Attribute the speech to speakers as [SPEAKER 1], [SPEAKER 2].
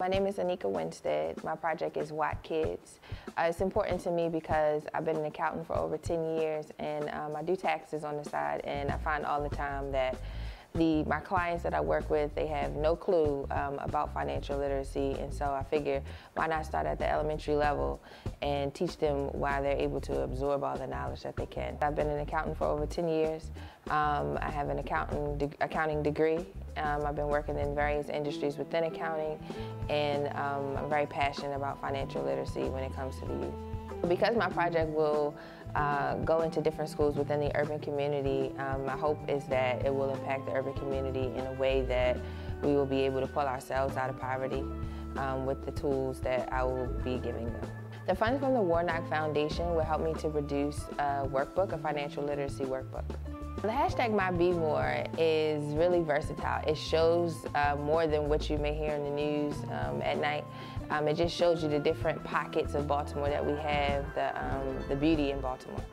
[SPEAKER 1] My name is Aneka Winstead. My project is WAT Kids. Uh, it's important to me because I've been an accountant for over 10 years and um, I do taxes on the side and I find all the time that the, my clients that I work with, they have no clue um, about financial literacy and so I figure why not start at the elementary level and teach them why they're able to absorb all the knowledge that they can. I've been an accountant for over 10 years. Um, I have an accounting, de accounting degree. Um, I've been working in various industries within accounting and um, I'm very passionate about financial literacy when it comes to the youth. Because my project will uh, go into different schools within the urban community, um, my hope is that it will impact the urban community in a way that we will be able to pull ourselves out of poverty um, with the tools that I will be giving them. The funds from the Warnock Foundation will help me to produce a workbook, a financial literacy workbook. The hashtag MyBmore is really versatile. It shows uh, more than what you may hear in the news um, at night. Um, it just shows you the different pockets of Baltimore that we have, the, um, the beauty in Baltimore.